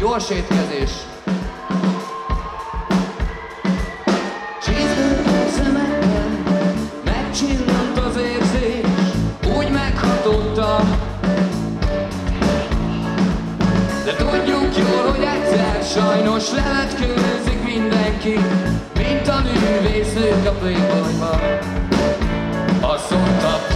gyors étkezés. Csizgő szemekben megcsillant az érzés, úgy meghatottam. De tudjuk jól, hogy egyszer sajnos levetkőzik mindenki, mint a művésznők a playboyban. Azt mondta,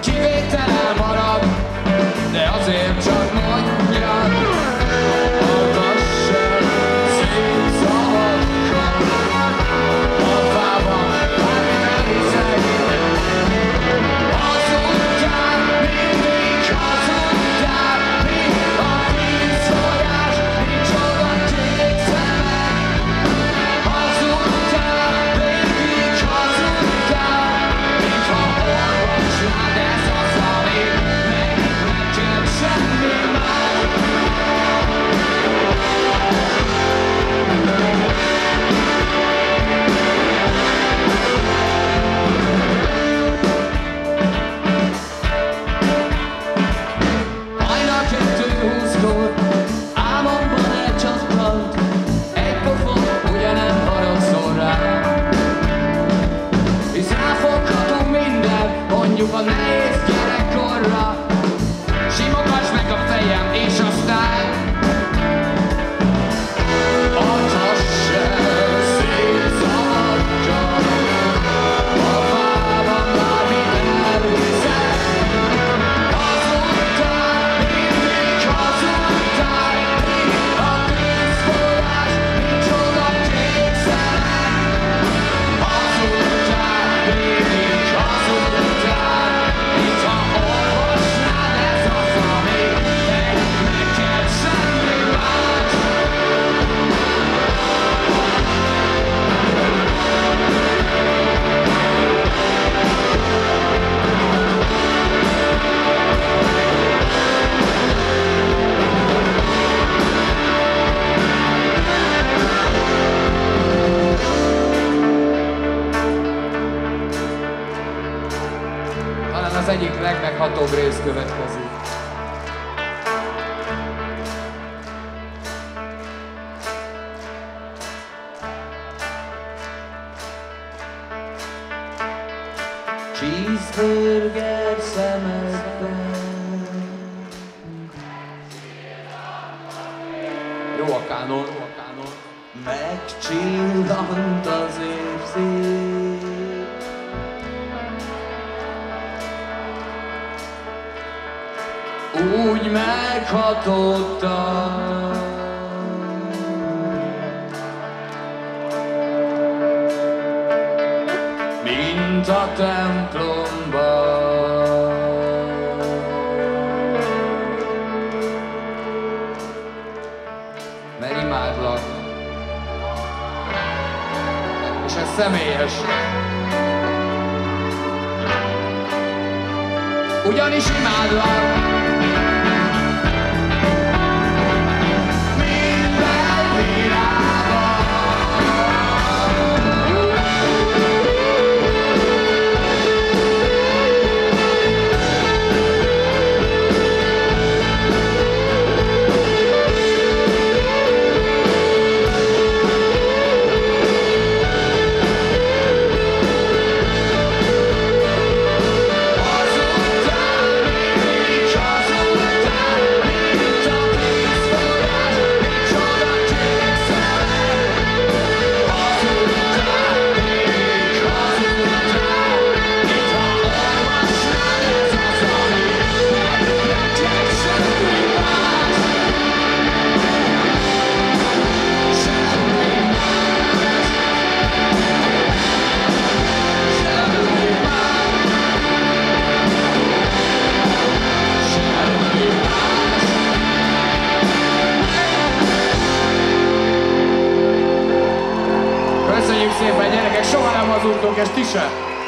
direita na mão. az egyik legmeghatóbb rész következik. Cheeseburger szemedben Jó a kánon, megcsillant az én meghatódtam. Mint a templomban. Mert imádlak. És ez személyes. Ugyanis imádlak. do Castisza.